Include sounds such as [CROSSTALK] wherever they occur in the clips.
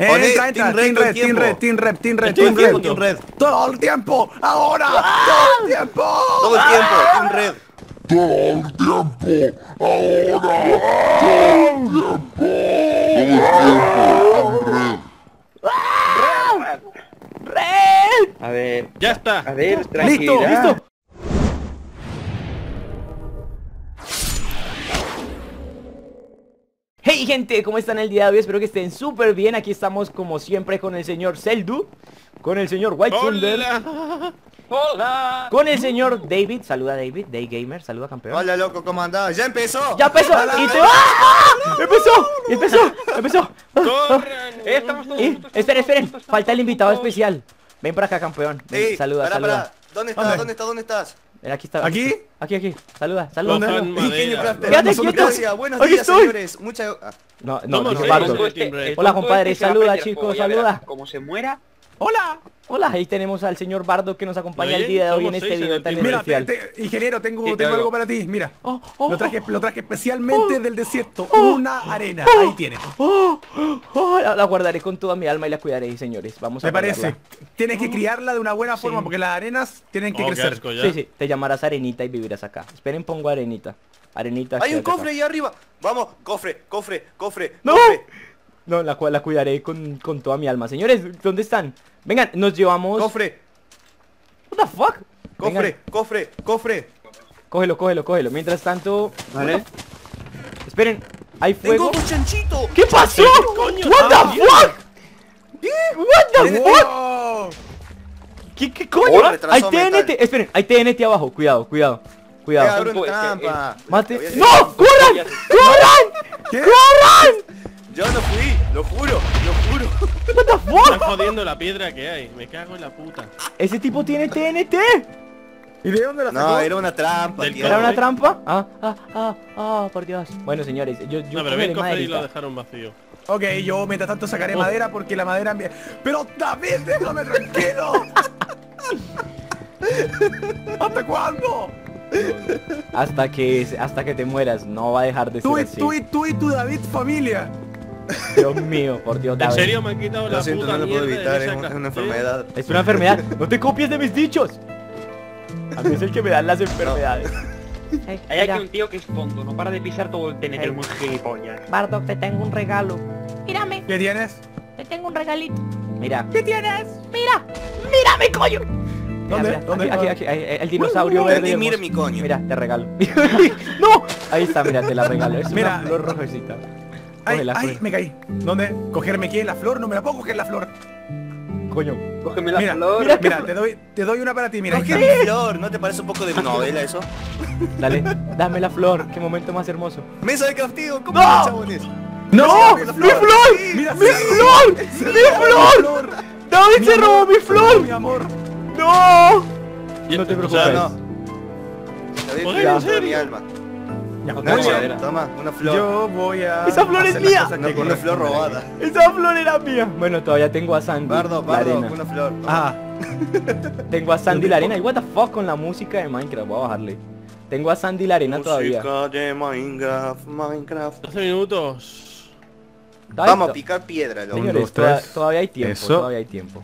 Entra, entra, Team Red Team todo el Red, Team tiempo. Red, Team Red, Team Red, Todo Team el tiempo, Red. Team Red. Todo el tiempo, ahora, ¡Ah! todo el tiempo. Todo el tiempo, Team Red. ¡Red! A ver, Ya está. a ver, Listo, tranquilidad. listo. Hey gente, ¿cómo están el día de hoy? Espero que estén súper bien. Aquí estamos como siempre con el señor Zeldu, con el señor White Thunder, Hola. ¡Hola! con el señor David. Saluda David, Day Gamer, saluda campeón. Hola, loco, ¿cómo andás? ¡Ya empezó! ¡Ya empezó! ¡Y te... ¡Ah! ¡Empezó! ¡Empezó! ¡Empezó! Corran. Eh, estamos todos Y, juntos, esperen, esperen, falta el invitado especial. Ven para acá, campeón. Ven, Ey, saluda, saluda. pará. ¿Dónde estás? ¿Dónde? ¿Dónde estás? ¿Dónde estás? Ven, aquí está. ¿Aquí? Aquí, aquí. Saluda, saluda. Ingenio. Crafter. Quédate Nosotros- quieto. Gracias, buenos Aquí días, estoy. señores. Muchas... ah, No, no, Vamos, dije sí, Bardo. vamos. Este- el Hola, tonto compadre, este se va a saluda, aprender el chicos, juego, ya Hola. Hola, ahí tenemos al señor Bardo que nos acompaña el día de hoy en este video tan. Mira, especial. te- te- ingeniero, tengo, tengo algo para ti. Mira, Oh, oh, lo traje, lo traje especialmente del desierto. Una arena. Ahí tienes. oh, oh, la, la guardaré con toda mi alma y la cuidaré, señores. Vamos a Me parece. guardarla. Tienes que criarla de una buena forma porque las arenas tienen que Oh, crecer. asco. Sí, sí, te llamarás Arenita y vivirás acá. Esperen, pongo Arenita. Arenita. Hay un quédate acá. cofre ahí arriba. Vamos, cofre, cofre, cofre, ¡No! cofre. No, la la cuidaré con, con toda mi alma. Señores, ¿dónde están? Vengan, nos llevamos... Cofre, What the fuck? cofre, Vengan, cofre, cofre. cógelo, cógelo, cógelo. Mientras tanto... ¿vale? Esperen, ¿hay Tengo fuego? chanchito. ¿Qué pasó? coño? What the fuck? What the fuck? ¿Qué, qué coño? Hay mental. TNT, esperen, hay TNT abajo, cuidado, cuidado, cuidado. Mate. ¡No! ¡Corran! ¡Corran! ¿Qué? ¡Corran! Yo no fui, lo juro, lo juro. What the fuck? Están jodiendo la piedra que hay. Me cago en la puta. Ese tipo tiene TNT. ¿Y de dónde la sacó? No, era una trampa. ¿Era una trampa? Ah, ah, ah, ah, por Dios. Bueno, señores, yo, yo No, pero el cofre y lo dejaron vacío. Ok, yo mientras tanto sacaré Oh. madera porque la madera... envía- Pero David, déjame tranquilo. [LAUGHS] ¿Hasta cuándo? Hasta que, hasta que te mueras, no va a dejar de ser Tú y, así. tú y tú y tu David familia. Dios mío, por Dios, ¿En serio me han quitado la Lo siento, puta no lo puedo evitar, es una, es una café? enfermedad. Es una enfermedad. [LAUGHS] No te copies de mis dichos. A mí es el que me dan las enfermedades. Hey, Hay mira, aquí un tío que es tonto, no para de pisar todo el TNT, Ey. muy gilipollas. Bardock, te tengo un regalo. Mírame, ¿Qué tienes? te tengo un regalito. Mira. ¿Qué tienes? Mira, mírame, coño. Mira, ¿Dónde? mira, ¿Dónde? Aquí, aquí, aquí, el dinosaurio verde. Hermoso. mi coño. Mira, te regalo. [LAUGHS] ¡No! Ahí está, mira, te la regalo. Es Mira. una flor rojecita. Ay, Cógela, ay, cógela. me caí. ¿Dónde? ¿Cogerme quién? ¿La flor? No me la puedo coger la flor. Coño. Cógeme la Mira, flor. mira, mira, te doy, te doy una para ti, mira. está. mi flor, ¿no te parece un poco de [LAUGHS] novela eso? [LAUGHS] Dale, dame la flor. Qué momento más hermoso. Mesa de crafting, ¿cómo ¡No! no! chabones? ¡No! ¡Mi flor! ¡Mira, ¡Mi flor! [LAUGHS] ¡Mi flor! ¡David se robó mi flor! Mi amor. ¡No! No te preocupes. No. David, Joder, cuidado ¿en de mi alma. Ya, No, muy madera. bien. Toma, una flor. Yo voy a... Esa flor es mía. cosas Una, una flor robada. Esa flor era mía. Bueno, todavía tengo a Sandy. Bardo, la bardo, arena. una flor. Ah, [LAUGHS] Tengo a Sandy la arena. Y what the fuck con la música de Minecraft. Voy a bajarle. Tengo a Sandy la arena todavía. Música de Minecraft, Minecraft. 12 minutos. Todavía- Vamos a picar piedra, loco. Señores, toda- todavía hay tiempo. Eso. Todavía hay tiempo.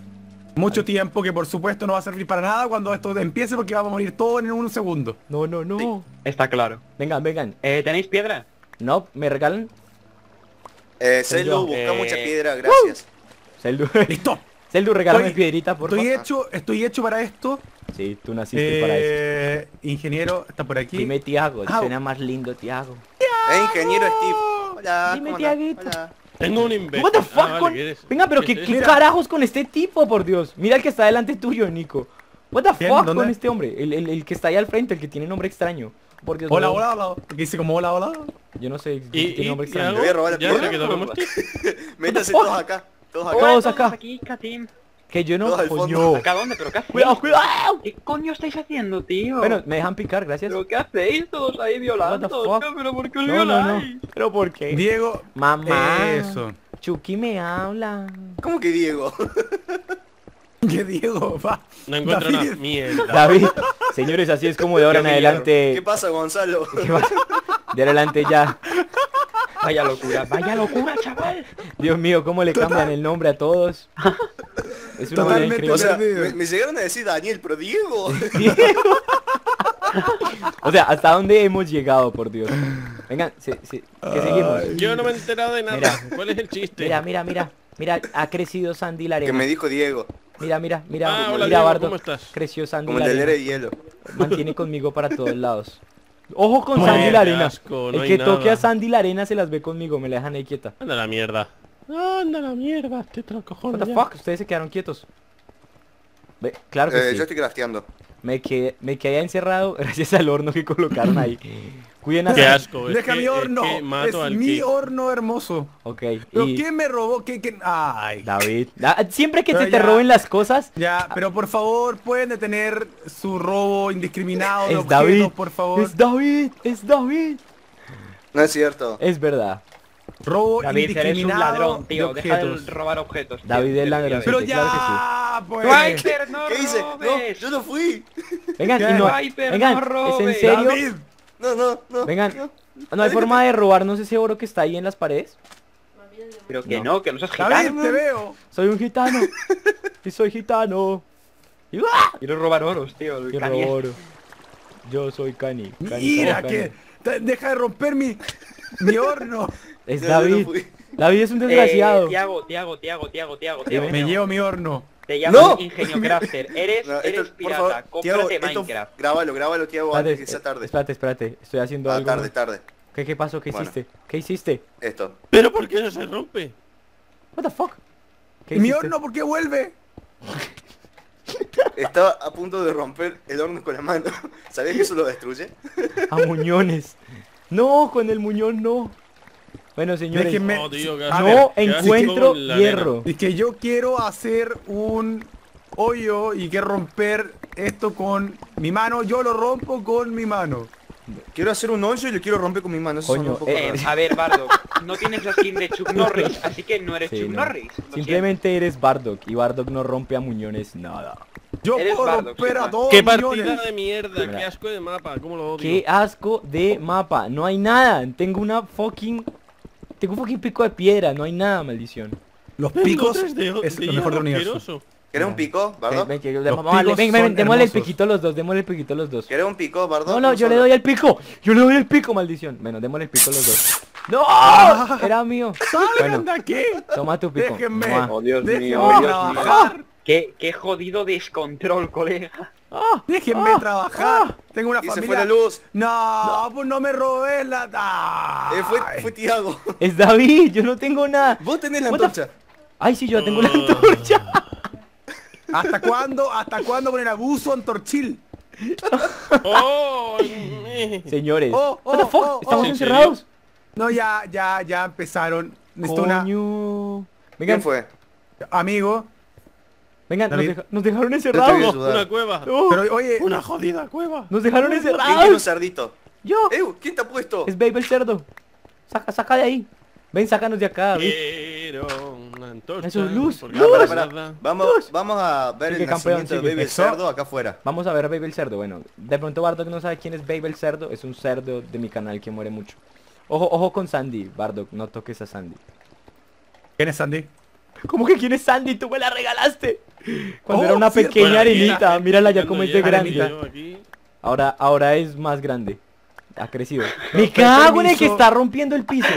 Mucho tiempo que por supuesto no va a servir para nada cuando esto empiece porque vamos a morir todos en un segundo. No, no, no. Está claro. Vengan, vengan. Eh, ¿tenéis piedra? No, me regalan. Eh, Celo, busca Eh, mucha piedra, gracias. Celdu. ¡Listo! [LAUGHS] Celdu, regálame Estoy- piedrita, por Estoy favor. hecho, estoy hecho para esto. Sí, tú naciste para eso. Eh, ingeniero, está por aquí. Dime Tiago, Au. suena más lindo Tiago. Eh, ingeniero Steve. Hola, Dime, ¿cómo Tiaguito. Tengo un imbécil. What the Ah, fuck vale, con... ¿quieres? Venga, pero ¿qué, qué carajos con este tipo, por Dios? Mira el que está delante tuyo, Nico. What the ¿Quién? fuck ¿Dónde? con este hombre? El, el- el que está ahí al frente, el que tiene nombre extraño. Por Dios, Hola, no- hola, hola. Porque dice como hola, hola. Yo no sé, ¿Y, tiene y, nombre extraño. algo? voy a robar la Ya se quedó. Métanse todos acá. Todos acá. Todos acá. aquí, Katim. Que yo no... Coño. ¿Acá dónde? ¿Pero qué hacéis? Cuidado, cuidado. ¿Qué coño estáis haciendo, tío? Bueno, me dejan picar, gracias. ¿Pero qué hacéis todos ahí violando? ¿Pero por qué os No, no, no. violáis? ¿Pero por qué? Diego. Mamá. Eso. Chucky me habla. ¿Cómo que Diego? [LAUGHS] Que Diego, va. No encuentro David. una mierda. David. Señores, así es como de ahora en ¿Qué adelante... pasa, Gonzalo? ¿Qué pasa? De ahora en adelante ya. [LAUGHS] Vaya locura, vaya locura, chaval. Dios mío, cómo le Total. cambian el nombre a todos. Es una Totalmente. increíble. O sea, perdido. me, me llegaron a decir Daniel, pero Diego. [LAUGHS] O sea, ¿hasta dónde hemos llegado, por Dios? Vengan, se- se- que seguimos. Yo no me he enterado de nada. Mira. ¿Cuál es el chiste? Mira, mira, mira. Mira, ha crecido Sandy la que me dijo Diego. Mira, mira, mira, Ah, hola, mira, Diego, Bardo. ¿cómo estás? Creció Sandy Como la arena. de hielo. Mantiene conmigo para todos lados. Ojo con Sandy la qué arena. asco, no el que toque nada. a Sandy la arena se las ve conmigo, me la dejan ahí quieta. Anda la mierda. Anda la mierda, te What the ya. fuck, ustedes se quedaron quietos. Ve, claro que Eh, sí. Yo estoy crafteando. Me quedé, me quedé encerrado [LAUGHS] gracias al horno que colocaron ahí. [LAUGHS] Cuiden a Qué es Deja que- mi es horno. que mato es al mi que- horno hermoso. Ok, ¿Pero y... quién me robó? ¿Qué, qué? Ay. David. Ah, Siempre que Pero se te ya. roben las cosas, Ya, pero por favor, pueden detener su robo indiscriminado de es objetos, David. por favor. Es David, es David. No es cierto. Es verdad. Robo David, eres un indiscriminado ladrón, de tío. Deja de objetos. robar objetos. tío. David es ladrón. Pero Sí, claro que ya, pues. Viper, no ¿Qué hice? No, yo no fui. Vengan, no, Viper, vengan, no ¿es en robes. serio? David. No, no, no. Vengan, ¿no hay forma de robarnos ese oro que está ahí en las paredes? Pero que No. no, que no seas David, gitano. te veo. Soy un gitano. [LAUGHS] y soy gitano. Y ¡ah! Quiero robar oros, tío. el Kanye. robo oro. Yo soy Cani. Cani Mira Cani. que deja de romper mi mi horno. Es David. David es un Eh, desgraciado. Tiago, Tiago, Tiago, Tiago, Tiago, Tiago. Me llevo mi horno. Te llamas ¡No! Ingenio [LAUGHS] Crafter. Eres, No, esto- eres por pirata. Tiago, Cómprate esto, Minecraft. grábalo, grábalo, Tiago, Espérate, antes que sea tarde. espérate, espérate. Estoy haciendo Ah, algo. tarde, tarde. ¿Qué, ¿Qué pasó? ¿Qué Bueno. hiciste? ¿Qué hiciste? Esto. ¿Pero por qué no se rompe? What the fuck? ¿Qué ¿Y mi hiciste? horno por qué vuelve? [LAUGHS] Estaba a punto de romper el horno con la mano. [LAUGHS] ¿Sabías que eso lo destruye? A muñones. No, con el muñón no. Bueno, señores. Tío, asco. No encuentro hierro. Es que yo quiero hacer un hoyo y que romper esto con mi mano. Yo lo rompo con mi mano. Quiero hacer un hoyo y lo quiero romper con mi mano. Eso Coño, suena un poco Eh, a ver, Bardo, no tienes la skin de Chuck [LAUGHS] Norris, así que no eres Sí, Chuck no. Norris. Simplemente eres Bardock y Bardock no rompe a muñones nada. Yo puedo Bardock, romper a todos ¡Qué millones. partida de mierda! Mira. ¡Qué asco de mapa! ¿Cómo lo odio? Qué asco de mapa. No hay nada. Tengo una fucking... Tengo un fucking pico de piedra. No hay nada, maldición. Los picos es lo mejor del universo. ¿Querés un pico, Bardo? Ven, ven, ven, ven, démosle el piquito a los dos. Démosle el piquito a los dos. ¿Querés un pico, Bardo? No, no, yo le doy el pico. Yo le doy el pico, maldición. Bueno, démosle el pico a los dos. ¡No! Era mío. ¡Salgan Bueno, de aquí! toma tu pico. Déjenme. Oh, Dios mío, Dios mío. trabajar. Qué, qué jodido descontrol, colega. Ah, Déjenme ah, trabajar. Tengo una Y se familia. fue la luz. No, pues no me robé la. Ay. Eh, fue, fue Tiago. Es David, yo no tengo nada. Vos tenés la antorcha. Ay, sí, yo tengo la antorcha. ¿Hasta cuándo? ¿Hasta cuándo con el abuso antorchil? Señores, Oh, what the oh, fuck? oh, ¿Estamos oh. encerrados? No, ya, ya, ya empezaron. Necesito una. Coño. ¿Quién Vengan, fue? Amigo. Vengan, nos, deja- nos dejaron encerrados. ¡Una cueva! Oh, Pero oye, ¡Una jodida cueva! nos dejaron ¿Quién quiere un encerrados. cerdito? Yo. ¿quién te ha puesto? Es Baby el cerdo. Saca, saca de ahí. Ven, sácanos de acá. Quiero una antorcha. Eso es luz, Ah, nada. Vamos, Luz. vamos a ver el campeón, nacimiento de. Baby el. Cerdo acá afuera. Vamos a ver a Baby el cerdo. Bueno, de pronto Bardock no sabe quién es Baby el cerdo. Es un cerdo de mi canal que muere mucho. Ojo, ojo con Sandy, Bardock. No toques a Sandy. ¿quién es Sandy? ¿Cómo que quién es Sandy? Tú me la regalaste. Cuando Oh, era una cierto. pequeña arenita. Mírala ya como es de grande. Ahora, ahora es más grande. Ha crecido. Me cago en el que está rompiendo el piso.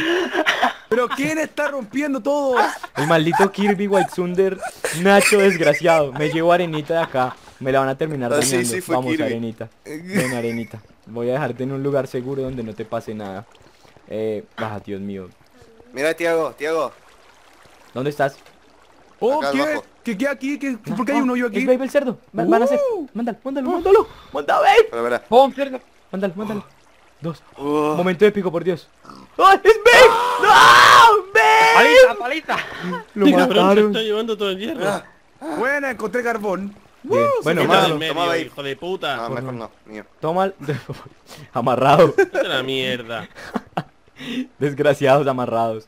¿Pero quién está rompiendo todo? El maldito Kirby White Thunder Nacho desgraciado. Me llevo arenita de acá. Me la van a terminar Ah, sí, dañando. sí, fue Vamos, Kirby. arenita. [LAUGHS] Ven, arenita. Voy a dejarte en un lugar seguro donde no te pase nada. Eh, ah, Dios mío. Mira, Tiago, Tiago. ¿Dónde estás? Oh, ¿qué? abajo. ¿Qué, qué aquí? ¿Qué, ¿Por qué hay Ah, un hoyo Es aquí? Baby el cerdo. Va- Van a hacer. Uh. Mándalo, mándalo, mándalo. Mándalo, babe. Espera, espera. ¡Pon cerdo! Mándalo, mándalo. Dos. Oh, Momento épico, por Dios. ¡Ay, es Babe! ¡No! ¡Babe! ¡Palita, palita! Lo Este se mataron. está llevando todo el hierro. ah, Buena, encontré carbón. Bien, Bueno, del tomado, medio, ahí. hijo de puta. no, mejor no, mío. toma el- [LAUGHS] amarrado. Vete a la mierda. [LAUGHS] Desgraciados amarrados.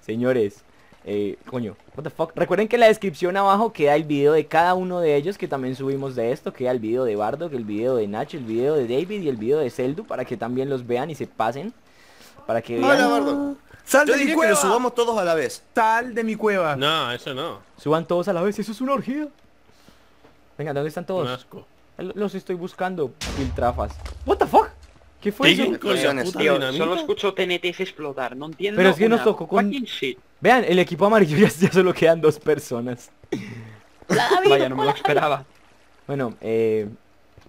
Señores, eh, coño, what the fuck. Recuerden que en la descripción abajo queda el video de cada uno de ellos que también subimos de esto. Queda el video de Bardock, el video de Nacho, el video de David y el video de Zeldu para que también los vean y se pasen. Para que vean. Hola, Bardo. Sal Yo de mi que cueva. lo subamos todos a la vez. Sal de mi cueva. No, eso no. Suban todos a la vez, eso es una orgía. Venga, ¿dónde están Un todos? asco. Los estoy buscando, filtrafas. What the fuck? ¿Qué fue eso? ¿Qué puta Tío, solo escucho TNTs explotar, no entiendo Pero es que nos tocó con- shit. Vean, el equipo amarillo ya, ya solo quedan dos personas. [LAUGHS] Vaya, no me lo esperaba. Bueno, eh,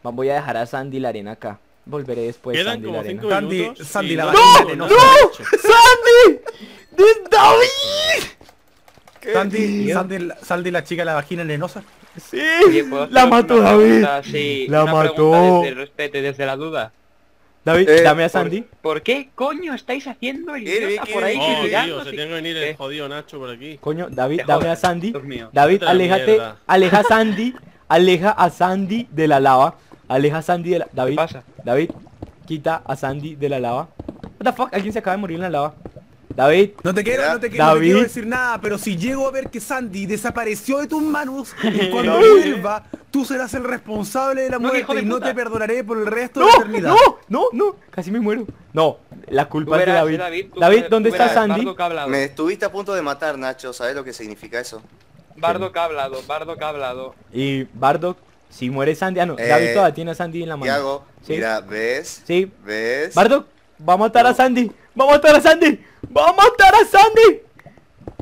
voy a dejar a Sandy la arena acá. Volveré después Quedan Sandy la como arena. cinco Sandy-. Sandy la no- vagina no, ¡Sandy! ¡De David! Sandy, Sandy, Sandy la chica de la vagina venenosa. Sí, Oye, ¿puedo la mató David. La mató. Desde el respeto y desde la duda. David, Eh, dame a ¿Por- Sandy. ¿Por, qué coño estáis haciendo el Irvi, idiota por ahí. Oh, tío, se tiene que venir ¿Qué? el jodido Nacho por aquí. Coño, David, dame a Sandy. David, aléjate, aleja a [LAUGHS] Sandy, aleja a Sandy de la lava. Aleja a Sandy de la... David, pasa? David, quita a Sandy de la lava. What the fuck, alguien se acaba de morir en la lava. David, No te quiero, no te, quiero, no te David. quiero decir nada, pero si llego a ver que Sandy desapareció de tus manos [LAUGHS] y cuando vuelva, tú serás el responsable de la No, muerte de y no puta. te perdonaré por el resto no, de la eternidad. no, no, no, casi me muero. No, la culpa es de David. eh, David, ¿dónde está verás, Sandy? Bardo. Me estuviste a punto de matar, Nacho. ¿Sabes lo que significa eso? Bardo que ha hablado, Bardo que ha hablado. Y Bardock, si muere Sandy, ah no, Eh, David todavía tiene a Sandy en la mano. Sí. mira, ¿ves? Sí. ¿Ves? Bardock, va a matar a Sandy. Va a matar a Sandy. Va a matar a Sandy.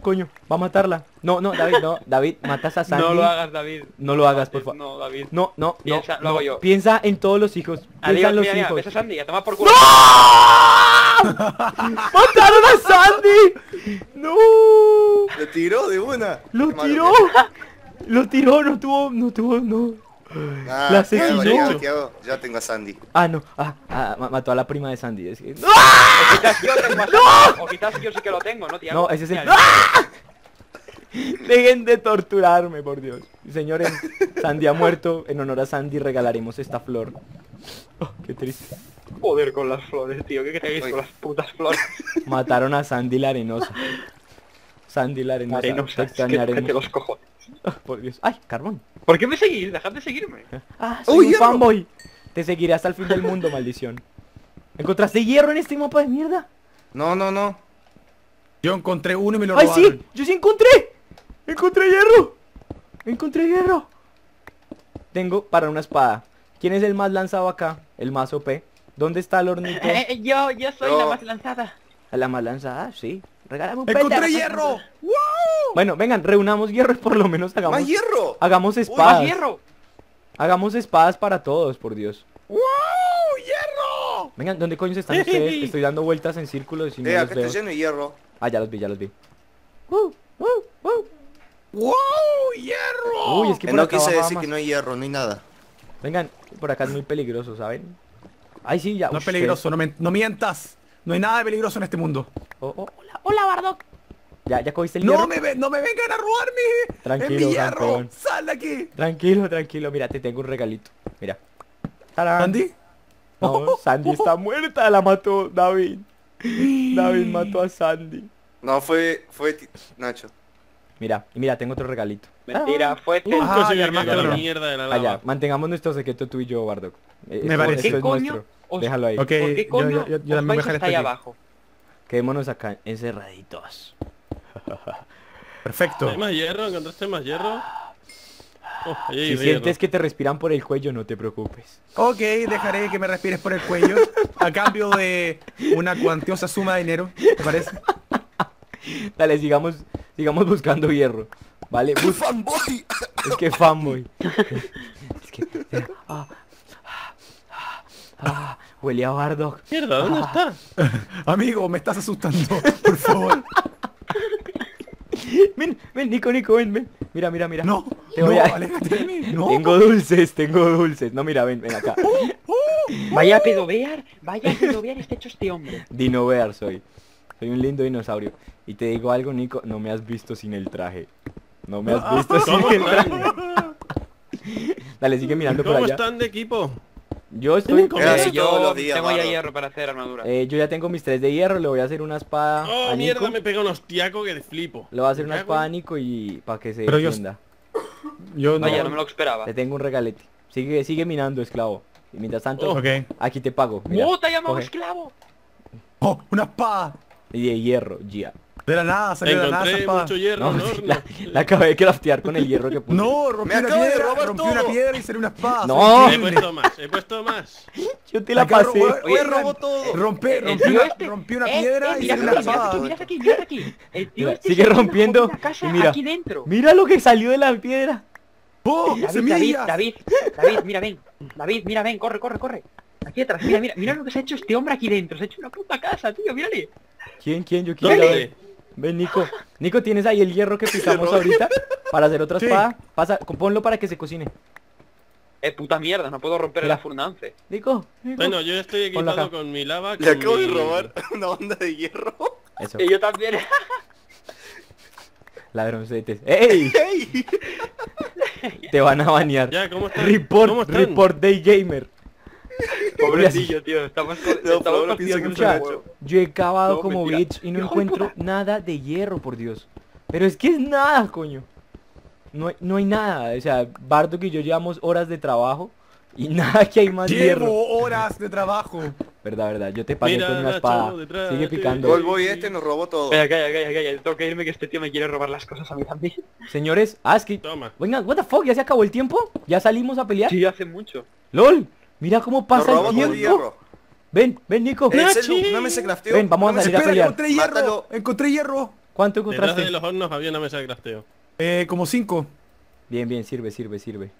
Coño, va a matarla. No, no, David, no. David, matas a Sandy. No lo hagas, David. No lo hagas, por favor. No, David. No, no, Piensa, no, lo hago no. yo. Piensa en todos los hijos. Piensa Adiós, en los mira, mira, hijos. ves a Sandy, a tomar por culo. [LAUGHS] ¡Mataron a Sandy! ¡No! Lo tiró de una. ¡Lo tiró! Lo tiró, no tuvo, no tuvo, no. Ah, La asesinó. Ya tengo a Sandy. Ah, no. Ah, ah, ma- mató a la prima de Sandy. Es que... O quizás yo tengo a Sandy, o quizás yo sí que lo tengo, ¿no, Tiago? No, ese es el- Mira, Dejen de torturarme, por Dios. Señores, Sandy ha muerto. En honor a Sandy regalaremos esta flor. Oh, qué triste. Joder con las flores, tío. ¿Qué queréis con las putas flores? Mataron a Sandy la arenosa. Sandy la arenosa. Arenosa, Te es que extrañaremos. cállate los cojones. Oh, por Dios. Ay, carbón. ¿Por qué me seguís? Dejad de seguirme. Ah, soy ¡Uy, un hierro! fanboy. Te seguiré hasta el fin del mundo, maldición. ¿Encontraste hierro en este mapa de mierda? No, no, no. Yo encontré uno y me lo ¡Ay, robaron. sí! ¡Yo sí encontré! ¡Encontré hierro! ¡Encontré hierro! Tengo para una espada. ¿Quién es el más lanzado acá? El más OP. ¿Dónde está el hornito? Eh, [LAUGHS] yo, yo soy la más lanzada. La más lanzada, sí. Regálame un ¡Encontré hierro! Bueno, vengan, reunamos hierro y por lo menos hagamos... ¡Más hierro! Hagamos ¡Uy, espadas. más hierro! Hagamos espadas para todos, por Dios. ¡Wow! ¡Hierro! Vengan, ¿dónde coño están ustedes? [LAUGHS] Estoy dando vueltas en círculos y no Eh, los acá veo. está lleno de hierro. Ah, ya los vi, ya los vi. Uh. ¡Wow! ¡Hierro! Uy, es que Eh, por no acá quise decir más. que no hay hierro, no hay nada. Vengan, por acá es muy peligroso, ¿saben? Ay, sí, ya. No Uf, es peligroso, no mientas. No hay nada de peligroso en este mundo. Oh, oh, hola, hola, Bardock. Ya, ya cogiste el No hierro. me, ve- no me vengan a robar mi, Tranquilo, en mi hierro. campeón. ¡Sal de aquí! Tranquilo, tranquilo. Mira, te tengo un regalito. Mira. ¡Tarán! ¿Andy? No, [LAUGHS] Sandy está muerta. La mató David. David mató a Sandy. No, fue, fue ti- Nacho. Mira, y mira, tengo otro regalito. Mentira, fue Ah, ya me cae armaste la mierda de la Allá, lava. mantengamos nuestro secreto tú y yo, Bardock. Eh, Me esto- parece. esto ¿Qué es coño nuestro. os- Déjalo ahí. Ok, ¿Por qué yo- coño yo, yo, yo os también voy a dejar aquí. abajo? Quedémonos acá, encerraditos. [LAUGHS] Perfecto. ¿Hay más hierro? ¿Encontraste más hierro? Oh, Si hierro. sientes que te respiran por el cuello, no te preocupes. Ok, dejaré que me respires por el cuello a cambio de una cuantiosa suma de dinero, ¿te parece? [LAUGHS] Dale, sigamos, sigamos buscando hierro. Vale, bus- ¡Fanboy! es que fanboy. [LAUGHS] es que. ah, ah, ah, huele a Bardock. Mierda, ¿dónde está? [LAUGHS] Amigo, me estás asustando, por favor. [LAUGHS] Ven, ven, Nico, Nico, ven, ven. Mira, mira, mira. No, Te no, voy a- aléjate de mí, [LAUGHS] no. Tengo dulces, tengo dulces. No, mira, ven, ven acá. Vaya a pedovear, vaya a pedovear este hecho este hombre. Dino Bear soy. Soy un lindo dinosaurio. Y te digo algo, Nico, no me has visto sin el traje. No me has visto sin ¿Cómo el traje. Dale, sigue mirando por ¿Cómo allá. están de equipo? Yo estoy... Era Eh, yo días, tengo ya hierro para hacer armadura. Eh, yo ya tengo mis tres de hierro, le voy a hacer una espada Oh, a mierda, Nico. me pega un hostiaco que flipo. Le voy a hacer una espada a Nico y para que se Pero yo- defienda. Yo no. Vaya, no me lo esperaba. Te tengo un regalete. Sigue, sigue minando, esclavo. Y mientras tanto, Oh. Aquí te pago. Mira, ¡Oh, te ha llamado esclavo! Oh, una espada. Y de hierro, ya. De la nada, salió de la nada esa Encontré espada. mucho hierro, No, la, [LAUGHS] la acabé de craftear con el hierro que puse. No, rompí Me una acabo de piedra, robar rompí todo. una piedra y salió una espada. No. He puesto más, he puesto más. [LAUGHS] Yo te la pasé. oye, Oigan, robó todo. Rompí, una, este- rompí una eh, piedra eh, y salió una espada. mira aquí, mira aquí. [LAUGHS] El tío Mira, este sigue una rompiendo y mira. aquí dentro. Mira lo que salió de la piedra. ¡Oh, David! David, David, mira, ven. David, mira, ven, corre, corre, corre. Aquí atrás, mira, mira, mira lo que se ha hecho este hombre aquí dentro. Se ha hecho una puta casa, tío, mírale. ¿Quién, quién? Yo quiero Ven, Nico. Nico, ¿tienes ahí el hierro que [LAUGHS] picamos ahorita? Para hacer otra Sí. espada. Pasa, ponlo para que se cocine. Eh, puta mierda, no puedo romper Mira. la furnance. Nico. Nico. Bueno, yo estoy equipado con mi lava. Le acabo de robar [LAUGHS] una onda de hierro. Eso, Y yo también. [LAUGHS] ladroncetes. ¡Ey! ¡Ey! Te van a banear. Ya, ¿cómo están? Report, ¿Cómo están? report Day Gamer. [LAUGHS] Pobrecillo, tío, estamos, No, estamos que yo he cavado No, como mentira. bitch y no Hijo encuentro puta. nada de hierro, por Dios. Pero es que es nada, coño. No hay, no hay nada. O sea, Bardock y yo llevamos horas de trabajo y [LAUGHS] nada que hay más hierro. Llevo horas de trabajo. Verdad, verdad. Yo te pasé Mira, con una espada. detrás, Sigue picando. Volvo y este nos robó todo. Calla, calla, calla, calla. Tengo que irme que este tío me quiere robar las cosas a mí también. Señores, ah, es que... Toma. Venga, what the fuck, ¿ya se acabó el tiempo? ¿Ya salimos a pelear? Sí, hace mucho. LOL, mira cómo pasa el tiempo. hierro. Ven, ven Nico. El no me se crafteó. Ven, vamos a No salir a Espera, pelear. encontré hierro. Mátalo. Encontré hierro. ¿Cuánto Detrás encontraste? de los hornos había una mesa de crafteo. Eh, como cinco. Bien, bien, sirve, sirve, sirve.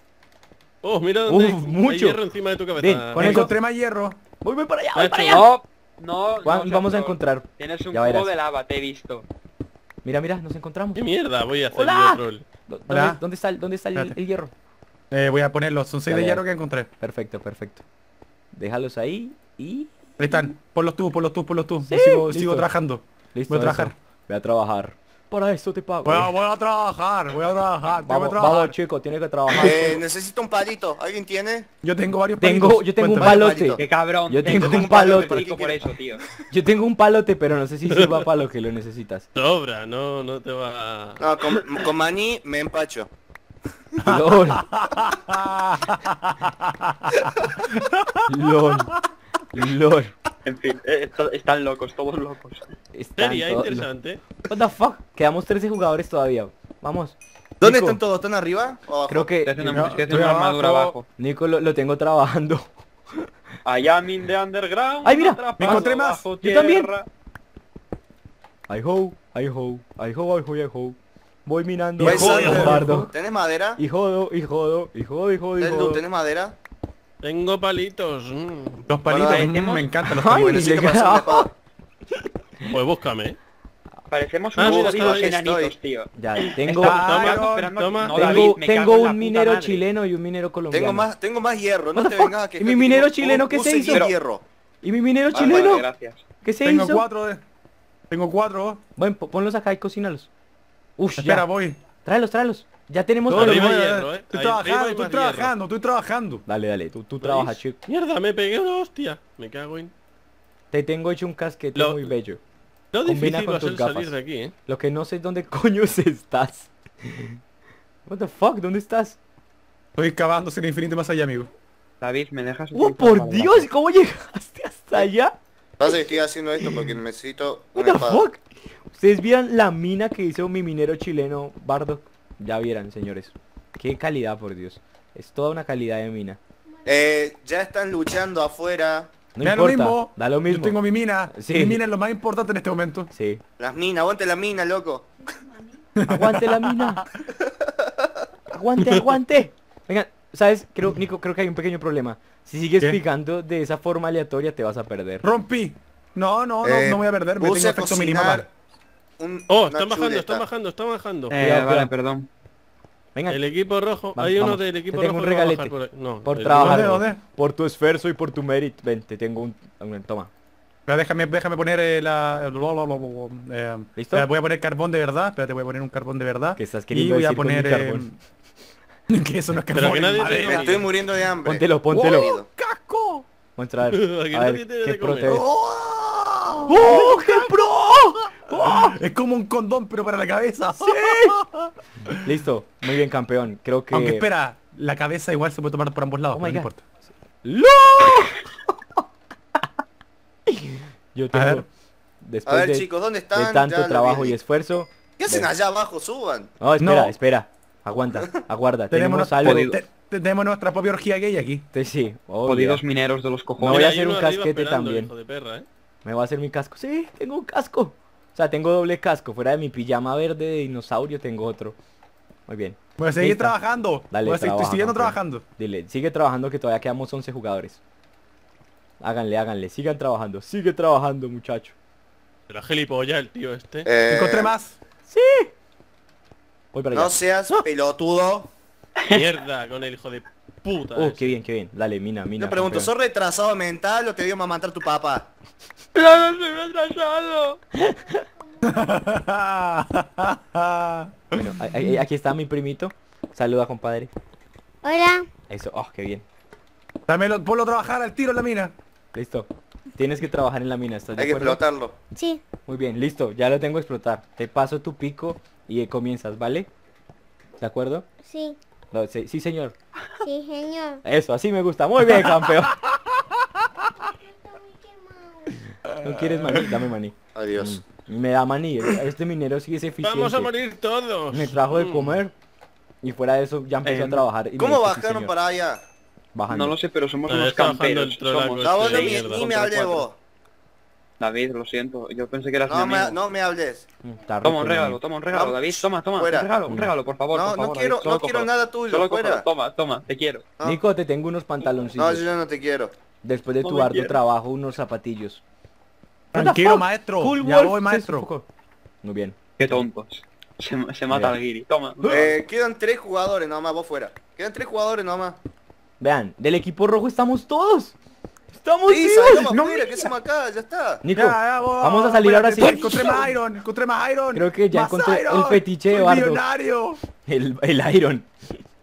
Oh, mira dónde Uf, hay- mucho. hay hierro encima de tu cabeza. Ven, con Encontré más hierro. Voy, voy para allá, voy para allá. No, no, Juan, no, vamos a encontrar. Tienes un Ya cubo verás. de lava, te he visto. Mira, mira, nos encontramos. ¿Qué mierda voy a hacer Hola. yo, ¿Dónde, Hola. dónde está, el, dónde está el, el hierro? Eh, voy a ponerlos. Son seis Ya, de ya. hierro que encontré. Perfecto, perfecto. Déjalos ahí y... Ahí están. Ponlos tú, ponlos tú, ponlos tú. Sí, Yo sigo, sigo trabajando. Listo, Voy a eso. trabajar. Voy a trabajar. Para esto te pago. Voy a, voy a trabajar, voy a trabajar, tengo Vamos, trabajar. vamos, chico, tiene que trabajar. Eh, necesito un palito. ¿Alguien tiene? Yo tengo varios Tengo, palitos. yo tengo un Cuéntame. Palote. Qué cabrón. Yo tengo tengo un palote, por eso, tío. [LAUGHS] Yo tengo un palote, pero no sé si sirva para lo que lo necesitas. Sobra, no, no te va a... No, con, con maní me empacho. LOL. LOL. LOL. En fin, eh, están locos, todos locos. Están Sería todos- interesante. What the fuck? Quedamos 13 jugadores todavía. Vamos. ¿Dónde Nico, están todos? ¿Están arriba o abajo? Creo que no, estoy una armadura abajo. abajo. Nico lo, lo tengo trabajando. Am in the underground. Ay, mira, me encontré más. Yo también. tierra. I ho, I ho, I ho, I ho, I ho. Voy minando. Pues, jodo. ¿Tenés madera? Y jodo, y jodo, y jodo, y jodo, y jodo. ¿tenés madera? Tengo palitos. mm. Los palitos, Bueno, mm, me encantan los Ay, palitos. Pues búscame. Parecemos Ah, unos mira, estoy, enanitos, estoy. tío. Ya, tengo, Toma, no, tengo, David, tengo un minero madre. chileno y un minero colombiano. Tengo más, tengo más hierro, no te vengas a que [LAUGHS] ¿Y mi minero chileno qué se hizo? 10 hierro. ¿Y mi minero chileno? Vale, gracias. ¿Qué se Tengo hizo? cuatro de... Tengo cuatro. Bueno, po- ponlos acá y cocínalos. Uf, Espera, ya. voy. Tráelos, tráelos. Ya tenemos todo. Arriba hierro, eh. Estoy Ahí trabajando, estoy hierro. trabajando, estoy trabajando. Dale, dale, tú, trabajas, chico. Mierda, me pegué una hostia. Me cago en... Te tengo hecho un casquete Lo- muy bello. Lo Combina difícil con va tus gafas. salir de aquí, ¿eh? Lo que no sé es dónde [LAUGHS] coños estás. What the fuck, ¿dónde estás? Estoy cavando sin el infinito más allá, amigo. David, ¿me dejas ¡Oh, utilizar por para Dios! ¿Cómo [LAUGHS] llegaste hasta allá? Pasa que estoy haciendo esto porque necesito What una the espada. fuck? Ustedes vieran la mina que hizo mi minero chileno, Bardo. Ya vieran, señores. Qué calidad, por Dios. Es toda una calidad de mina. Eh, ya están luchando afuera No da lo mismo. da lo mismo. Yo tengo mi mina. Sí. Mi mina es lo más importante en este momento. Sí. las minas. Aguante la mina, loco. Aguante la mina. Aguante, aguante. Venga, ¿sabes? Creo, Nico, creo que hay un pequeño problema. Si sigues ¿Qué? picando de esa forma aleatoria te vas a perder. Rompí. No, no, no, Eh, no voy a perder. Me puse tengo efecto cocinar minimapa. Un, Oh, están bajando, chuleta. están bajando, están bajando. Eh, Cuidado, vale, cuidado. perdón. Venga, El equipo rojo, hay uno vamos, del te equipo tengo rojo un que va a por. No, por el- trabajar. ¿Dónde, dónde? Por tu esfuerzo y por tu mérito. Ven, te tengo un... un- toma. Espera, déjame, déjame poner eh, la... eh, ¿Listo? eh, voy a poner carbón de verdad. Espérate, voy a poner un carbón de verdad. ¿Qué estás y queriendo voy a poner... carbón? eh, [LAUGHS] que eso no es Pero carbón. que nadie. Me estoy muriendo de hambre. Póntelo, póntelo. Jodido. ¡Casco! Muestra [LAUGHS] a ver, a ver qué de pro comer. te ves. ¡Oh! ¡Oh, qué! ¡Oh! Es como un condón, pero para la cabeza. [LAUGHS] Listo, muy bien campeón. Creo que... Aunque espera, la cabeza igual se puede tomar por ambos lados, Oh pero no importa. [LAUGHS] Yo A ver. tengo... después A ver de, chicos, ¿dónde de están? tanto Ya lo trabajo y esfuerzo. ¿Qué hacen Ven. allá abajo? Suban. No, espera, No. espera. Aguanta, [LAUGHS] aguarda. Tenemos, Tenemos algo. te- te- tenemos nuestra propia orgía gay aquí. Sí, obvio. Jodidos mineros de los Me cojones. voy Mira, a hacer un casquete también. Hijo de perra, ¿eh? Me voy a hacer mi casco. Sí, tengo un casco. O sea, tengo doble casco. Fuera de mi pijama verde de dinosaurio tengo otro. Muy bien. Voy a seguir Listo. trabajando. Dale, Voy a seguir, siguiendo trabajando. Dile, sigue trabajando que todavía quedamos 11 jugadores. Háganle, háganle. Sigan trabajando. Sigue trabajando, muchacho. Pero gilipollas el tío este. Eh, Encontré más. Voy para allá. No seas pelotudo. Mierda con el hijo de puta. Oh, ese. qué bien, qué bien. Dale, mina, mina. Te pregunto, campeón. ¿sos retrasado mental o te dio mamantar tu papá? ¡Claro, se me ha atrasado! Bueno, aquí está mi primito. Saluda, compadre. Hola. Eso, oh, qué bien. Dámelo, ponlo a trabajar al tiro en la mina. Listo. Tienes que trabajar en la mina, ¿estás de Hay que acuerdo? explotarlo. Sí. Muy bien, listo. Ya lo tengo a explotar. Te paso tu pico y eh, comienzas, ¿vale? ¿De acuerdo? Sí. No, sí, sí, señor. Sí, señor. Eso, así me gusta. Muy bien, campeón. [LAUGHS] ¿No quieres maní? Dame maní. Adiós. Mm, Me da maní. Este minero sí es eficiente. Vamos a morir todos. Me trajo de Mm. comer. Y fuera de eso ya empecé a Em, trabajar. y me ¿Cómo sí, bajaron para allá? Bajando. No lo sé, pero somos unos camperos. Somos No, no me- mierda. ni me hables vos. David, lo siento. Yo pensé que eras mi No me, amigo. no me hables. Mm, está Toma un regalo, toma un regalo, No, David. Toma, toma. fuera. Un regalo, un regalo, por favor. No, por no quiero, David, no nada tuyo, Solo fuera. Toma, toma, te quiero. No. Nico, te tengo unos No, pantaloncillos. yo ya no te quiero. Después de No tu me arduo quiero. trabajo, unos zapatillos. Tranquilo, fuck? maestro. Cool ya Wolf voy, se maestro. Muy bien. Qué tontos. Se, se mata al guiri. Toma. Eh, quedan tres jugadores nomás, vos fuera. Quedan tres jugadores nomás. Vean, del equipo rojo estamos todos. Estamos Sí, vivos. no me que hacemos acá, ya está. Nico, Ya, ya, voy, vamos a salir ahora sí. Encontré más Iron, encontré más Iron. Creo que ya Más encontré Iron. el fetiche de Bardo. millonario. El, el Iron.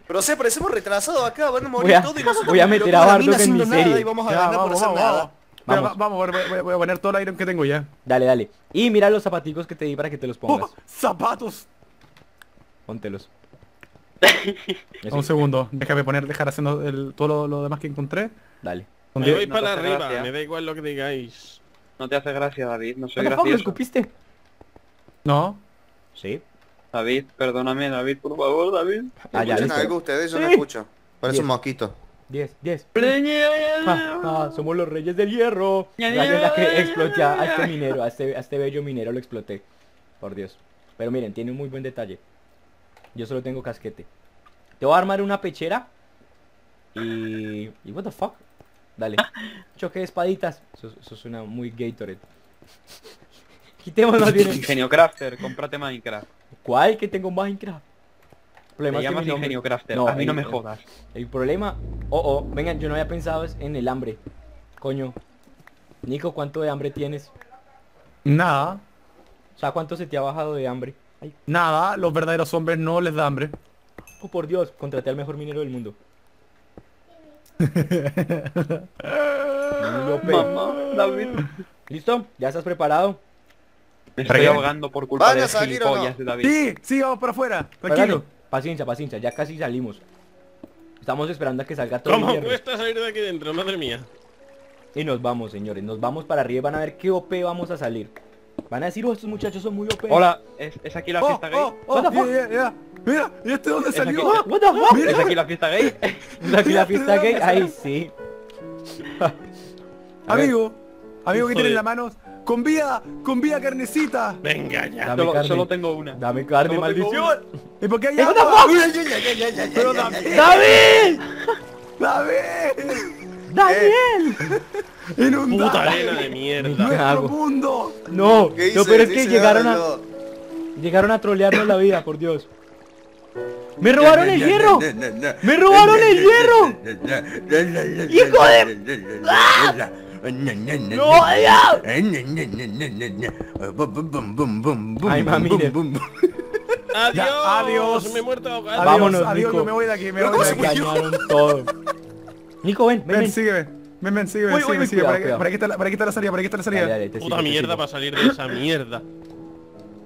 Pero o sea, parecemos retrasados acá, van a morir Voy a- y nosotros voy a meter a Bardock en haciendo mi nada serie. Y vamos a Ya, ganar por vamos, hacer vamos, nada. Vamos. Vamos. va- vamos, voy, voy- voy a poner todo el Iron que tengo ya. Dale, dale. Y mira los zapaticos que te di para que te los pongas. Oh, [LAUGHS] zapatos. Póntelos. Eso. [LAUGHS] Un segundo, déjame poner, dejar haciendo el- todo lo, lo demás que encontré. Dale. Me voy no para arriba, gracia. me da igual lo que digáis. No te hace gracia, David. No soy fuck, ¿Lo gracioso. escupiste? No. Sí. David, perdóname, David, por favor, David. Ah, ya, ¿Escuchan listo. algo ustedes? Yo no Sí. escucho. Parece un mosquito. 10, 10. Ah, ah, somos los reyes del hierro. Gracias a que exploté a este minero, a este, a este bello minero lo exploté. Por Dios. Pero miren, tiene un muy buen detalle. Yo solo tengo casquete. Te voy a armar una pechera. Y... ¿Y what the fuck? Dale. [LAUGHS] Choque de espaditas. Eso, eso suena muy Gatorade. [LAUGHS] Quitemos más bien el- Ingenio Crafter, cómprate Minecraft. ¿Cuál que tengo Minecraft? El problema que llamas Ingenio Crafter. No, a mí no el- me jodas. El problema... Oh, oh, vengan, yo no había pensado es en el hambre. Coño. Nico, ¿cuánto de hambre tienes? Nada. O sea, ¿cuánto se te ha bajado de hambre? Ay, Nada, los verdaderos hombres no les da hambre. oh por Dios, contraté al mejor minero del mundo. [LAUGHS] Mamá, David. ¿Listo? ¿Ya estás preparado? Me ¿Para estoy ahogando por culpa ¿Van de no? gilipollas de David. Sí, sí, vamos para afuera. Pero Tranquilo. Paciencia, paciencia, ya casi salimos. Estamos esperando a que salga todo el ¿Cómo hierro. cuesta salir de aquí dentro? Madre mía. Y nos vamos, señores. Nos vamos para arriba y van a ver qué OP vamos a salir. Van a decir, oh, estos muchachos son muy OP. Hola, ¿es, es aquí la Oh, fiesta gay? oh, oh, What the fuck? yeah, yeah, yeah. Mira, ¿y este dónde ¿Es aquí, salió? What the fuck? Mira. ¿Es aquí la fiesta gay? [LAUGHS] ¿Es aquí la fiesta gay? Ay, sí. [LAUGHS] Amigo, amigo que Hijo tiene en la mano. Con vida, con vida carnecita. Venga ya. Dame Solo, carne. solo tengo una. Dame carne, Solo maldición. ¿Y por qué hay ¡Eh, agua? fuck? Pero David, ¡David! David, ¡Daniel! Puta inundado arena de mierda. ¿Qué nuestro hago? mundo. No, ¿Qué lo hice? peor es que llegaron a, llegaron a trolearnos la vida, por Dios. ¡Me robaron el hierro! ¡Me robaron el hierro! [LAUGHS] ¡Hijo de... [LAUGHS] ¡Ah! ¡No! Ay, mamire. Adiós. Ya, adiós. Me he muerto ahogado. Adiós, Vámonos, adiós, Nico. me voy de aquí, me voy ¿cómo de aquí. todo. Nico, ven, ven, Ven, ven. sígueme. Ven, ven, sígueme, Uy, sígueme, sígueme. Para aquí- cuidado. para aquí está la- para aquí está la salida, para aquí está la Dale, salida. dale, te Puta sigo, te mierda para salir de esa mierda.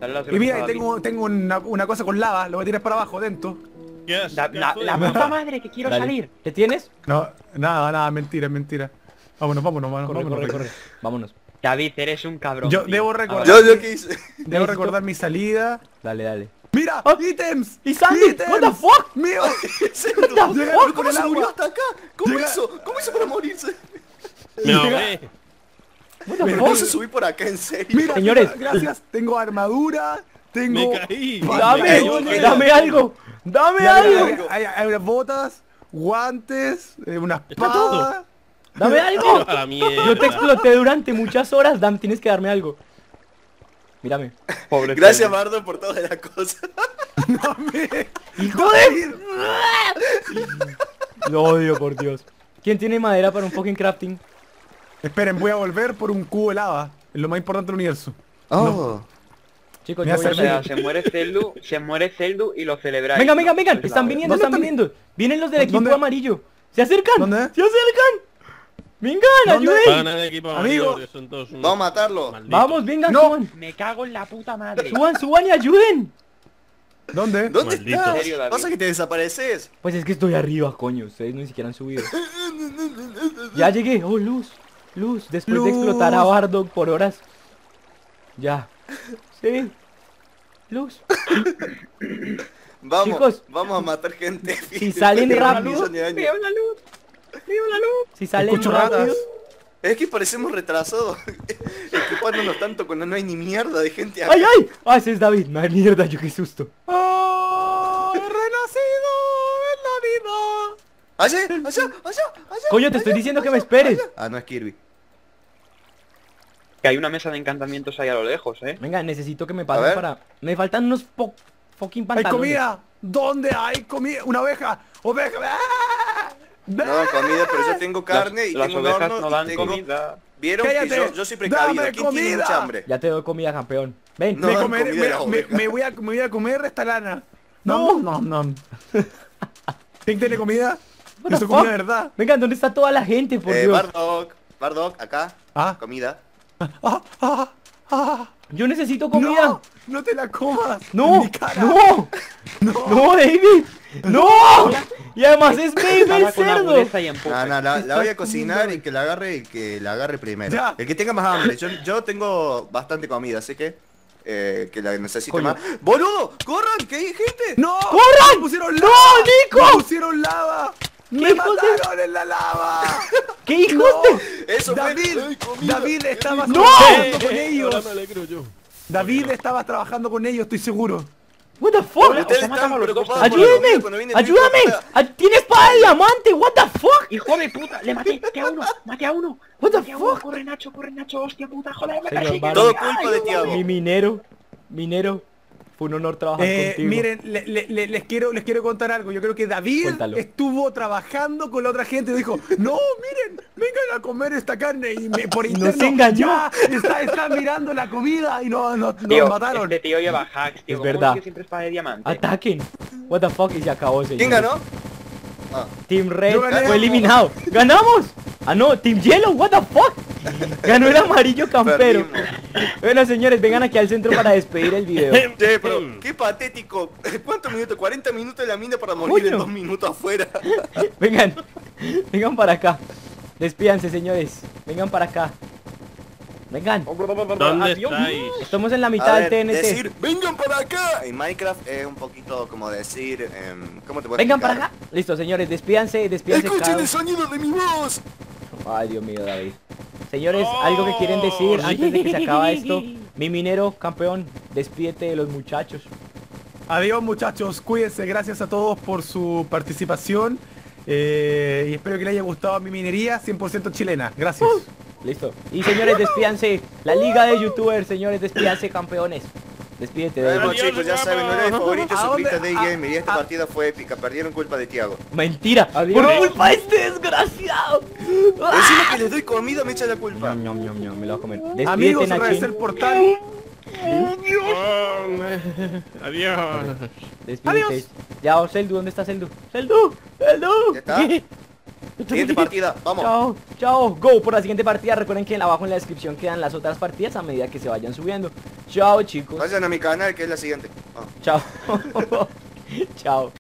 Dale Y mira, tengo, tengo una, una cosa con lava, lo voy a tirar para abajo, dentro. ¿Qué has- David. La, la, la puta madre que quiero Dale. salir. ¿Qué tienes? No, nada, nada, mentira, mentira. Vámonos, vámonos, vámonos. Corre, vámonos, corre, Ricky. corre. Vámonos. David, eres un cabrón. Yo tío. debo recordar, Yo, yo qué hice. debo recordar mi salida. Dale, dale. ¡Mira! Ah, ¡Ítems! ¿y Sandy? ¡Ítems! What the fuck? ¡Mío! [LAUGHS] ¿Cómo se murió hasta acá? ¿Cómo Llega- hizo? ¿Cómo hizo para morirse? Me ahogué. What the Mira, fuck? ¿Cómo se subí por acá en serio? Mira, Señores. mira, gracias. Tengo armadura, tengo... Me caí. Me Dame, dame algo. Dame algo. Hay, hay- hay unas botas, guantes, eh, una Está todo. espada. Dame algo. [LAUGHS] A la. Yo te exploté durante muchas horas, Dan, tienes que darme algo. Mírame. Pobre Gracias. Bardo, por todas las cosas. [LAUGHS] Dame. ¡Hijo de... Lo odio, por Dios. ¿Quién tiene madera para un fucking crafting? Esperen, voy a volver por un cubo de lava. Es lo más importante del universo. Oh. Chicos, Me yo voy a O sea, hacer... se muere Zeldu, se muere Zeldu y lo celebráis. Venga, venga, venga, Es la están viniendo, ¿Dónde están están? viniendo. Vienen los del equipo ¿Dónde? amarillo. Se acercan. ¿Dónde? Se acercan. El equipo Amigo. amarillo, que son todos unos Vamos a matarlo. malditos. Vamos, vengan, No. suban. Me cago en la puta madre. Suban, suban y ayuden. ¿Dónde? ¿Dónde Maldito. estás? ¿En serio? Pasa que te desapareces. Pues es que estoy arriba, coño. Ustedes ni siquiera han subido. [LAUGHS] Ya llegué. Oh, luz. Luz. Después de explotar a. Bardock por horas. Ya. Sí. Luz. Vamos, Chicos. vamos a matar gente. Si salen [LAUGHS] rápido. Veo la luz. Veo la luz. Si Escucho rápido. ratas. Es que parecemos retrasados. [LAUGHS] Equipándonos tanto cuando no hay ni mierda de gente acá. ¡Ay, ay! Ah, ese es David. Madre mierda, yo qué susto. ¡Oh! ¡He renacido en la vida! Allá, allá, allá, allá. Coño, te estoy diciendo que me esperes. Ah, no es Kirby. Que hay una mesa de encantamientos ahí a lo lejos, eh. Venga, necesito que me ver. para... Me faltan unos po- fucking ¡Hay pantalones. comida! ¿Dónde hay comida? ¡Una oveja! ¡Oveja! ¡Ah! No, comida, pero yo tengo carne y las, tengo un horno no y dan tengo- comida. Vieron que yo, yo soy precavido. ¡Dame ¿Quién tiene comida! mucha hambre? Ya te doy comida, campeón. Ven. No. me, comeré- comida me- voy a, me voy a comer esta lana. No, no, no. [LAUGHS] ¿Quién tiene comida? Eso comida fuck? de verdad. Venga, ¿dónde está toda la gente, por Eh, Dios? Bardock, Bardock, acá. Ah. Comida. [LAUGHS] Ah, ah, ah. Yo necesito comida. No, no te la comas. en No, mi cara. no, no. no, David, no. Y además es baby el cerdo. No, no, la, la voy a [LAUGHS] cocinar y que la agarre y que la agarre primero. Ya. El que tenga más hambre. Yo, yo tengo bastante comida, así que eh, que la necesite Coño. más. ¡Boludo! ¡Corran! ¡Que hay gente! ¡No! ¡Corran! ¡Me pusieron ¡No, lava! Nico! ¡Me pusieron lava! ¡Me hijos de- mataron en la lava! ¿Qué hijos ¡No! de...? Eso fue- David, ¡Ay, comida! David estaba ¡No! trabajando con Ahora ellos. me alegro yo. David estaba trabajando con ellos, estoy seguro. What the fuck? Ayúdame, ayúdame. Tiene espada de diamante. What the fuck? ¡Hijo de puta! ¡Le maté! ¡Maté a uno! ¡Maté a uno! What the fuck? ¡Corre Nacho! ¡Corre Nacho! ¡Hostia puta! ¡Joder! ¡Me. Todo ¡Ay, culpa de Tiago. Mi minero, minero, fue un honor trabajar Eh, contigo. miren, le- le- le- les, quiero, les quiero contar algo. Yo creo que David Cuéntalo. estuvo trabajando con la otra gente y dijo, no, miren, vengan a comer esta carne. Y me, por Nos interno, engañó. ya, está, está mirando la comida y no, no, nos mataron. este tío lleva hacks, tío. Es ¿Cómo verdad. que siempre espada de diamante? Ataquen. What the fuck y se acabó, señor. ¿Quién ganó? Ah, Team Red gané. fue eliminado. ¡Ganamos! Ah, no, Team Yellow, what the fuck. Ganó el amarillo campero. Perdimos. Bueno, señores, vengan aquí al centro para despedir el video. [LAUGHS] Che, pero qué patético. ¿Cuántos minutos? 40 minutos de la mina para morir en dos minutos afuera. [LAUGHS] Vengan, vengan para acá. Despídanse, señores. Vengan para acá. Vengan. ¿Dónde estáis? Estamos en la A mitad ver, del TNT. decir, vengan para acá. En Minecraft es un poquito como decir, em, ¿cómo te puedo Vengan para acá. Listo, señores, despídanse, despídanse Escuchen cada... el sonido de mi voz. Ay, Dios mío, David. Señores, algo que quieren decir [LAUGHS] antes de que se acaba esto. Mi minero, campeón, despídete de los muchachos. Adiós muchachos, cuídense, gracias a todos por su participación. eh, y espero que les haya gustado mi minería 100% chilena. Gracias. Listo. Y señores, despídanse. La liga de youtubers, señores, despídanse, campeones. Despídete, David. Bueno Adiós, chicos, ya saben, no era el favorito, ¿A dónde? de Gamer y esta a- partida fue épica, perdieron culpa de Tiago. Mentira. Adiós. Por culpa de este desgraciado. Encima que les doy comida me echa la culpa. Ñam, ñam, ñam, me lo voy a comer. Amigos, Despídete, a través del Nachin. portal. Oh, Adiós. Despídete. Ya, oh, Zeldu, ¿dónde está Zeldu? Zeldu, Zeldu. ¿Ya está? Siguiente partida, vamos. Chao, chao, go por la siguiente partida. Recuerden que abajo en la descripción quedan las otras partidas a medida que se vayan subiendo. Chao, chicos. Vayan a mi canal que es la siguiente. Ah. Chao. [LAUGHS] chao.